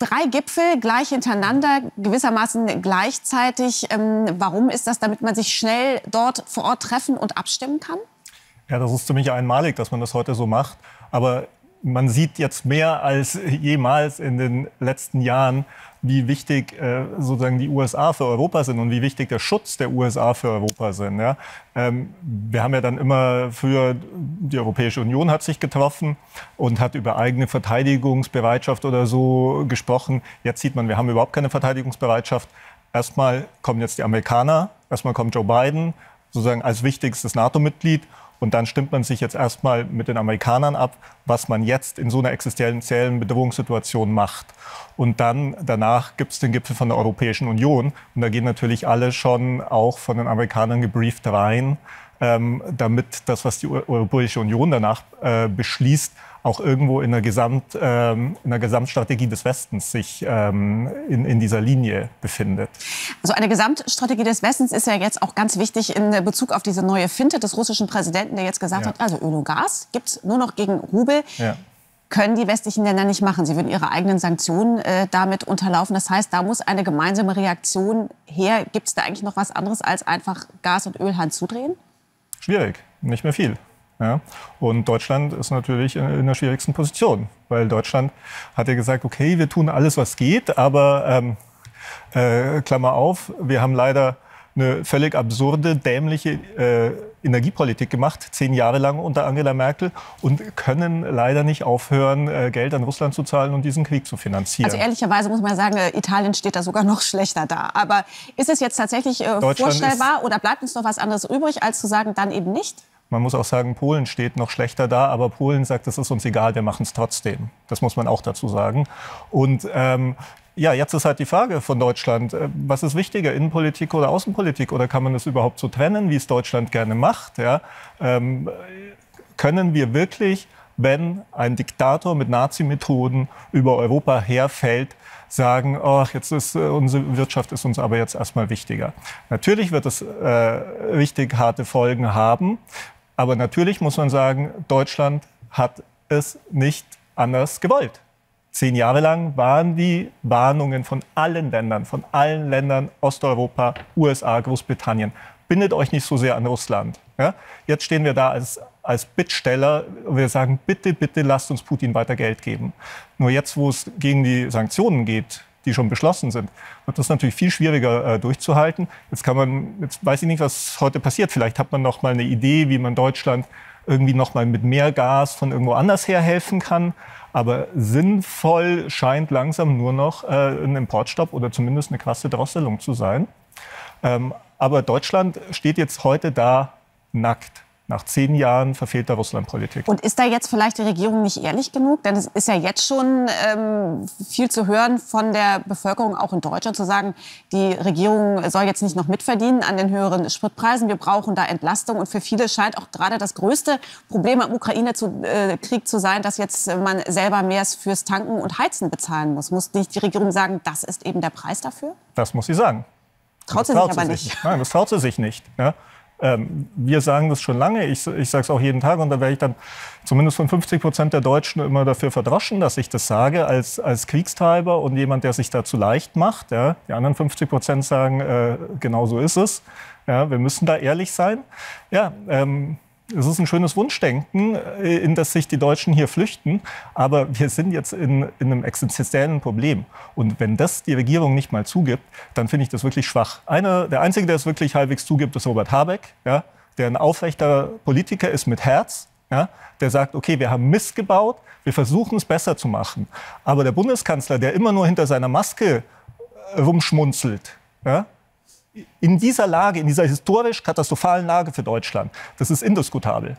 drei Gipfel gleich hintereinander, gewissermaßen gleichzeitig. Ähm, warum ist das, damit man sich schnell dort vor Ort treffen und abstimmen kann? Ja, das ist ziemlich einmalig, dass man das heute so macht. Aber man sieht jetzt mehr als jemals in den letzten Jahren, wie wichtig äh, sozusagen die USA für Europa sind und wie wichtig der Schutz der USA für Europa sind. Ja? Ähm, wir haben ja dann immer früher, die Europäische Union hat sich getroffen und hat über eigene Verteidigungsbereitschaft oder so gesprochen. Jetzt sieht man, wir haben überhaupt keine Verteidigungsbereitschaft. Erstmal kommen jetzt die Amerikaner, erstmal kommt Joe Biden sozusagen als wichtigstes NATO-Mitglied und dann stimmt man sich jetzt erstmal mit den Amerikanern ab, was man jetzt in so einer existenziellen Bedrohungssituation macht. Und dann danach gibt es den Gipfel von der Europäischen Union. Und da gehen natürlich alle schon auch von den Amerikanern gebrieft rein, ähm, damit das, was die Europäische Union danach äh, beschließt, auch irgendwo in der, Gesamt, ähm, in der Gesamtstrategie des Westens sich ähm, in, in dieser Linie befindet. Also eine Gesamtstrategie des Westens ist ja jetzt auch ganz wichtig in Bezug auf diese neue Finte des russischen Präsidenten, der jetzt gesagt ja. hat, also Öl und Gas gibt es nur noch gegen Rubel. Ja. Können die westlichen Länder nicht machen. Sie würden ihre eigenen Sanktionen äh, damit unterlaufen. Das heißt, da muss eine gemeinsame Reaktion her. Gibt es da eigentlich noch was anderes als einfach Gas und Öl Hand zudrehen? Schwierig, nicht mehr viel. Ja? Und Deutschland ist natürlich in der schwierigsten Position, weil Deutschland hat ja gesagt, okay, wir tun alles, was geht, aber ähm, äh, Klammer auf, wir haben leider eine völlig absurde, dämliche äh, Energiepolitik gemacht, zehn Jahre lang unter Angela Merkel und können leider nicht aufhören, äh, Geld an Russland zu zahlen und diesen Krieg zu finanzieren. Also ehrlicherweise muss man sagen, äh, Italien steht da sogar noch schlechter da. Aber ist es jetzt tatsächlich äh, vorstellbar oder bleibt uns noch was anderes übrig, als zu sagen, dann eben nicht? Man muss auch sagen, Polen steht noch schlechter da, aber Polen sagt, es ist uns egal, wir machen es trotzdem. Das muss man auch dazu sagen. Und ähm, ja, jetzt ist halt die Frage von Deutschland, äh, was ist wichtiger, Innenpolitik oder Außenpolitik? Oder kann man das überhaupt so trennen, wie es Deutschland gerne macht? Ja? Ähm, können wir wirklich, wenn ein Diktator mit Nazi-Methoden über Europa herfällt, sagen, ach, jetzt ist äh, unsere Wirtschaft ist uns aber jetzt erstmal wichtiger. Natürlich wird es äh, richtig harte Folgen haben, aber natürlich muss man sagen, Deutschland hat es nicht anders gewollt. Zehn Jahre lang waren die Warnungen von allen Ländern, von allen Ländern Osteuropa, USA, Großbritannien. Bindet euch nicht so sehr an Russland. Ja? Jetzt stehen wir da als, als Bittsteller und wir sagen, bitte, bitte lasst uns Putin weiter Geld geben. Nur jetzt, wo es gegen die Sanktionen geht, die schon beschlossen sind, wird das natürlich viel schwieriger äh, durchzuhalten. Jetzt kann man, jetzt weiß ich nicht, was heute passiert. Vielleicht hat man noch mal eine Idee, wie man Deutschland irgendwie noch mal mit mehr Gas von irgendwo anders her helfen kann. Aber sinnvoll scheint langsam nur noch äh, ein Importstopp oder zumindest eine krasse Drosselung zu sein. Ähm, aber Deutschland steht jetzt heute da nackt nach zehn Jahren verfehlter Russlandpolitik. Und ist da jetzt vielleicht die Regierung nicht ehrlich genug? Denn es ist ja jetzt schon ähm, viel zu hören von der Bevölkerung, auch in Deutschland, zu sagen, die Regierung soll jetzt nicht noch mitverdienen an den höheren Spritpreisen. Wir brauchen da Entlastung. Und für viele scheint auch gerade das größte Problem am Ukraine-Krieg zu sein, dass jetzt man selber mehr fürs Tanken und Heizen bezahlen muss. Muss nicht die Regierung sagen, das ist eben der Preis dafür? Das muss sie sagen. Traut sie sich aber nicht. Nein, das traut sie sich nicht. Ja. Ähm, wir sagen das schon lange, ich, ich sage es auch jeden Tag und da werde ich dann zumindest von 50 Prozent der Deutschen immer dafür verdroschen, dass ich das sage als, als Kriegstreiber und jemand, der sich dazu leicht macht. Ja. Die anderen 50 Prozent sagen, äh, genau so ist es. Ja, wir müssen da ehrlich sein. Ja, ähm, es ist ein schönes Wunschdenken, äh, in das sich die Deutschen hier flüchten. Aber wir sind jetzt in, in, einem existenziellen Problem. Und wenn das die Regierung nicht mal zugibt, dann finde ich das wirklich schwach. Einer, der Einzige, der es wirklich halbwegs zugibt, ist Robert Habeck, ja, der ein aufrechter Politiker ist mit Herz. Ja, der sagt, okay, wir haben Mist gebaut, wir versuchen es besser zu machen. Aber der Bundeskanzler, der immer nur hinter seiner Maske äh, rumschmunzelt, ja, in dieser Lage, in dieser historisch katastrophalen Lage für Deutschland, das ist indiskutabel.